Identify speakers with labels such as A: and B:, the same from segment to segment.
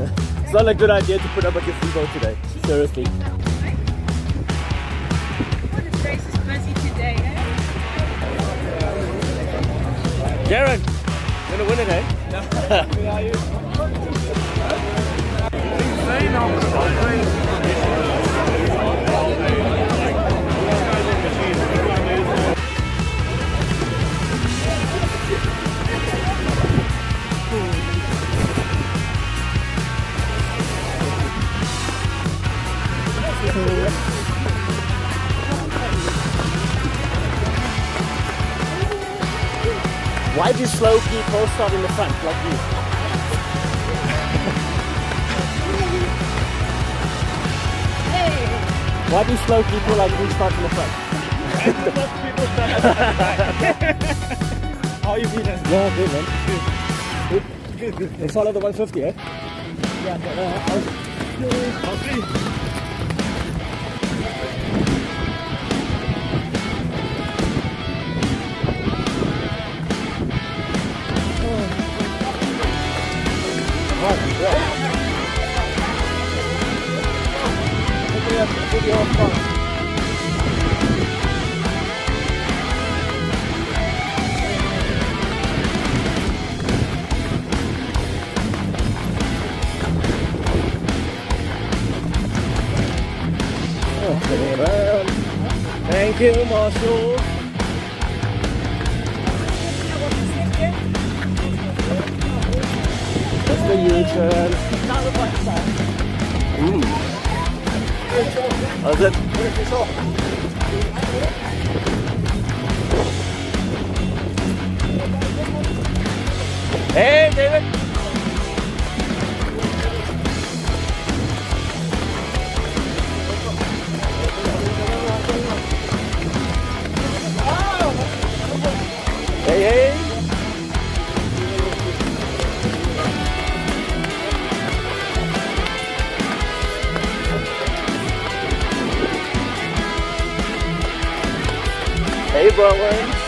A: it's not a good idea to put up a gazebo today. Seriously. Darren, gonna win it, eh? Why do slow people start in the front like you? Why do slow people like you start in the front?
B: How you been?
A: Yeah, good man. Good. Good, good. They follow the 150, eh? Yeah, but, uh, I'll-
B: I'll see.
A: Thank you, marshal. The U-turn. Mm. How's it? Hey, David. Hey,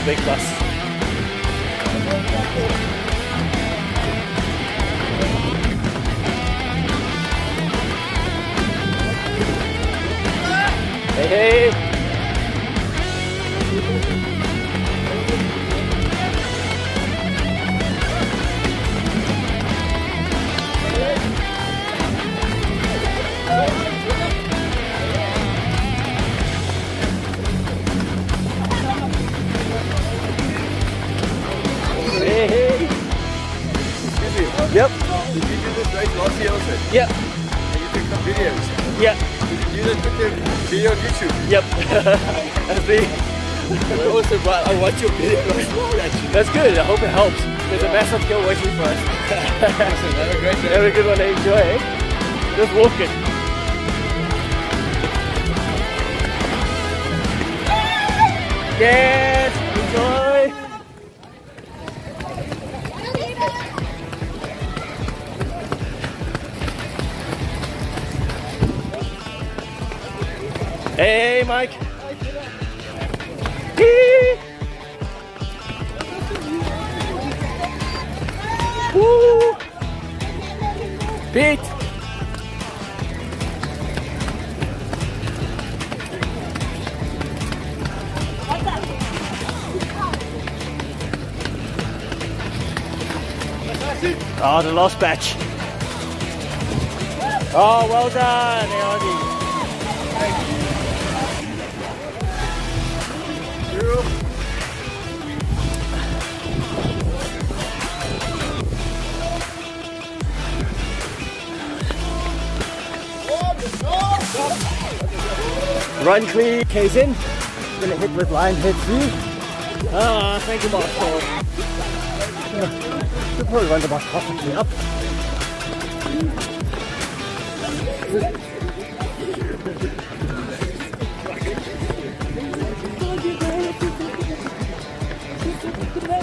A: a big. Hey, hey. Hey,
B: YouTube?
A: Yep. That's me.
B: I also brought, I watch your video as well actually.
A: That's good. I hope it helps. There's a massive hill waiting for us.
B: Have a great day.
A: Have a good one to enjoy, eh? Just walking. Yes, Hey, Mike. Woo. Pete. Oh, the last batch. Oh, well done, Eodi. Run clean, K's in. Gonna hit with line hit through. Ah, thank you, marshal. Should probably run the bus perfectly up.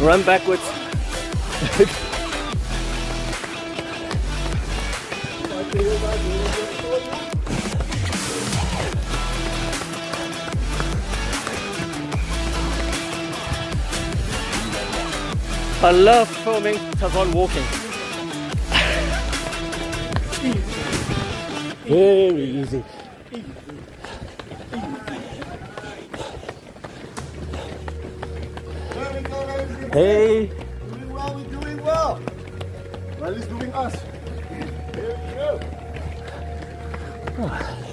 A: Run backwards. I love filming Tavon walking. Very easy. Hey.
C: Doing well, we're doing well. Well, he's doing us. Here we go.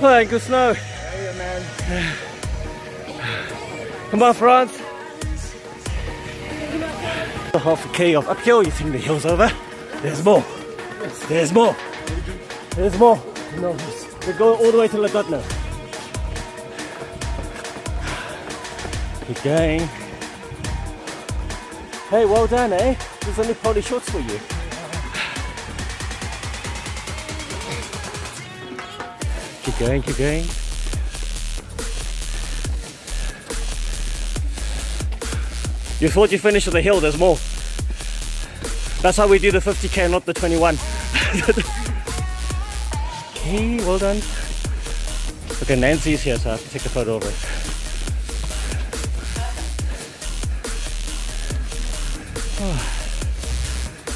A: Hi, good snow. Come on, France. The half a k of uphill, you think the hill's over? There's more. There's more. There's more. No, we go all the way to Lagutno. Keep going. Hey, well done, eh? There's only probably shorts for you. Going, keep going. You thought you finished with the hill, there's more. That's how we do the 50k, not the 21. okay, well done. Okay, Nancy's here, so I have to take a photo of her.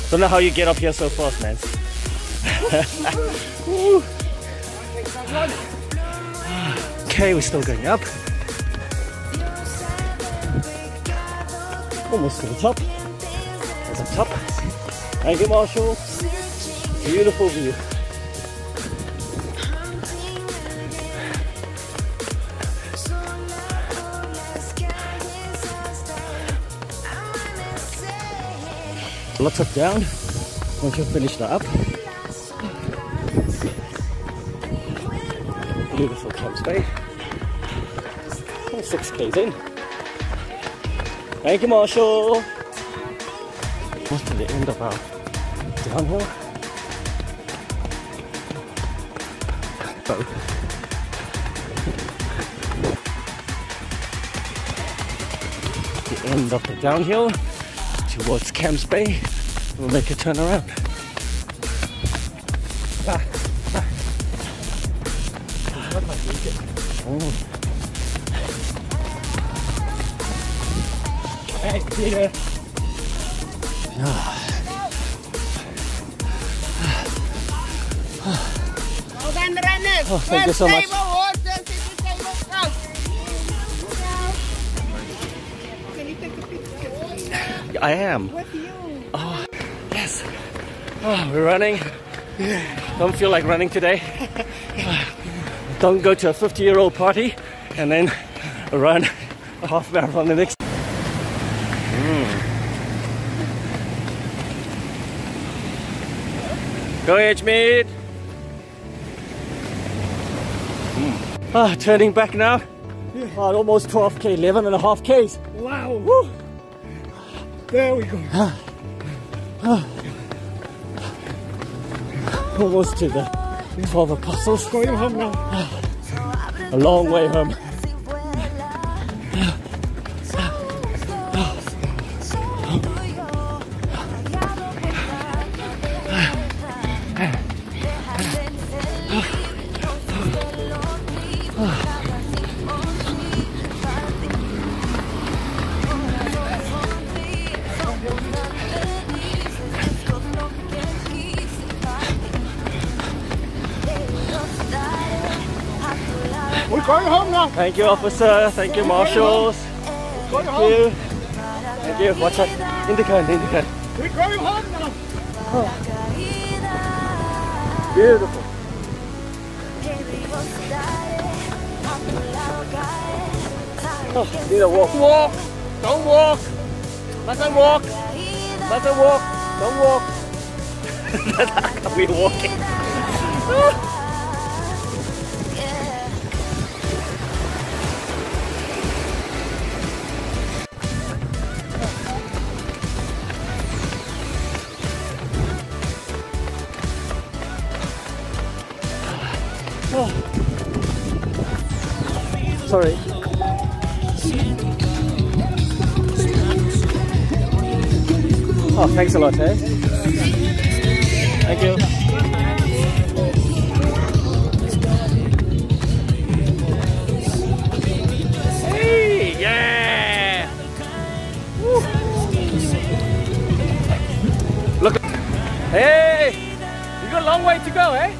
A: Don't know how you get up here so fast, Nancy. Okay, we're still going up. Almost to the top. There's the top. Thank you, marshal. Beautiful view. Lots of down. Once you've finished that up. Beautiful Camps Bay. Six K's in. Thank you, marshal. Almost to the end of our downhill. The end of the downhill towards Camps Bay. We'll make a turn around. Oh. Hey, Peter. Oh, thank you so much.
D: Can you take a picture
A: I am.
D: with you?
A: Oh, yes. Oh, we're running. Don't feel like running today. Don't go to a 50 year old party and then run a half marathon the next. Mm. Go Edgemead. Ah, turning back now. Oh, almost 12k, 11 and a half k's.
C: Wow.
A: Woo.
C: There we go.
A: Almost to the before the bus is
C: going home now.
A: A long way home. Thank you, officer. Thank you, marshals. Thank you. Thank you. Watch out. Indica, indica.
C: We're going home now.
A: Beautiful. Oh, need a walk. Walk. Don't walk. Mustn't walk. Mustn't walk. Don't walk. We're walking. Sorry. Oh, thanks a lot, eh? Thank you. Hey, yeah! Look. Hey! You got a long way to go, eh?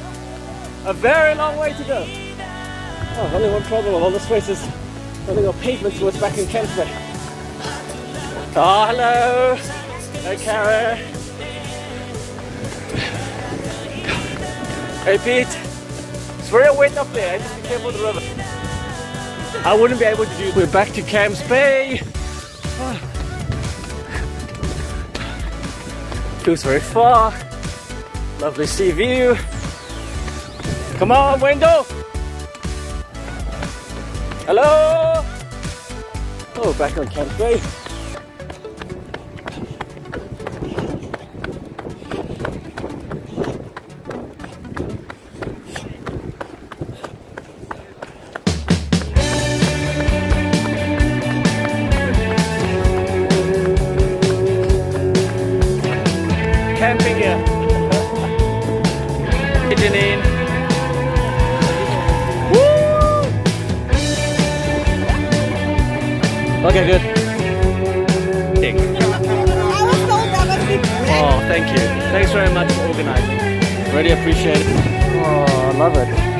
A: A very long way to go. Oh, only one problem all this place is only got pavement towards back in Bay. Oh, hello. Hey, Kara. Hey, Pete. It's very wet up there. I just be careful the river. I wouldn't be able to do. We're back to Camps Bay. Ah. Feels very far. Lovely sea view. Come on, window. Hello. Oh, back on Camps Bay. Camping here. Getting in. Okay, good. Dick. Oh, thank you. Thanks very much for organizing. Really appreciate it. Oh, I love it.